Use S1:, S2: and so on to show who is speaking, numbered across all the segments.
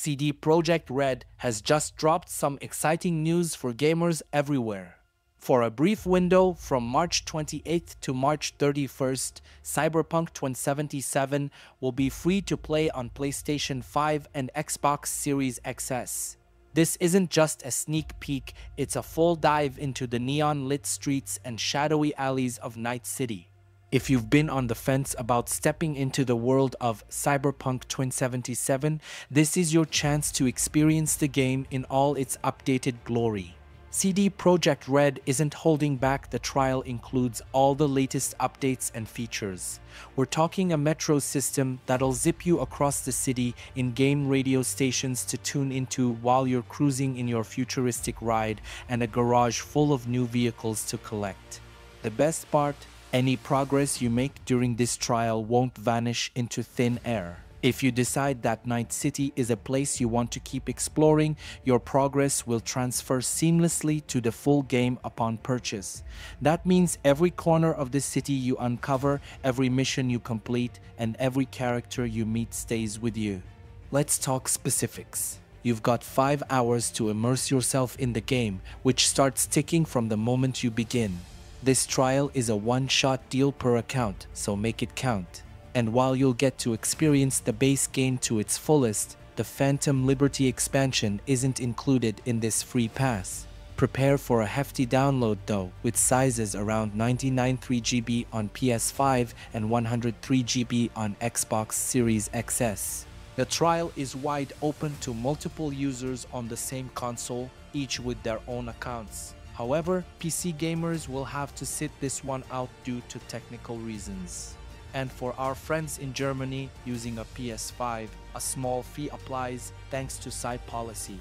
S1: CD Projekt Red has just dropped some exciting news for gamers everywhere. For a brief window from March 28th to March 31st, Cyberpunk 2077 will be free to play on PlayStation 5 and Xbox Series XS. This isn't just a sneak peek, it's a full dive into the neon lit streets and shadowy alleys of Night City. If you've been on the fence about stepping into the world of Cyberpunk 2077, this is your chance to experience the game in all its updated glory. CD Projekt Red isn't holding back, the trial includes all the latest updates and features. We're talking a metro system that'll zip you across the city in game radio stations to tune into while you're cruising in your futuristic ride, and a garage full of new vehicles to collect. The best part any progress you make during this trial won't vanish into thin air. If you decide that Night City is a place you want to keep exploring, your progress will transfer seamlessly to the full game upon purchase. That means every corner of the city you uncover, every mission you complete, and every character you meet stays with you. Let's talk specifics. You've got 5 hours to immerse yourself in the game, which starts ticking from the moment you begin. This trial is a one-shot deal per account, so make it count. And while you'll get to experience the base game to its fullest, the Phantom Liberty expansion isn't included in this free pass. Prepare for a hefty download though, with sizes around 99.3GB on PS5 and 103GB on Xbox Series XS. The trial is wide open to multiple users on the same console, each with their own accounts. However, PC gamers will have to sit this one out due to technical reasons. And for our friends in Germany using a PS5, a small fee applies thanks to SIE policy.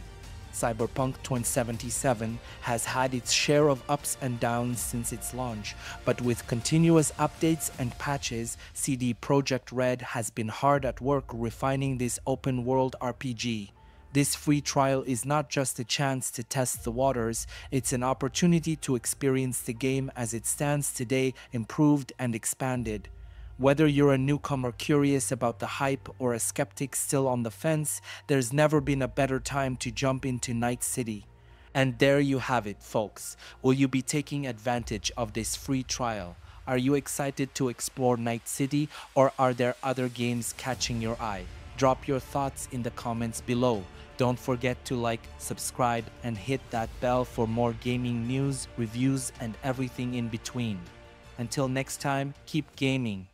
S1: Cyberpunk 2077 has had its share of ups and downs since its launch, but with continuous updates and patches, CD Projekt Red has been hard at work refining this open world RPG. This free trial is not just a chance to test the waters, it's an opportunity to experience the game as it stands today, improved and expanded. Whether you're a newcomer curious about the hype or a skeptic still on the fence, there's never been a better time to jump into Night City. And there you have it, folks. Will you be taking advantage of this free trial? Are you excited to explore Night City or are there other games catching your eye? Drop your thoughts in the comments below. Don't forget to like, subscribe, and hit that bell for more gaming news, reviews, and everything in between. Until next time, keep gaming.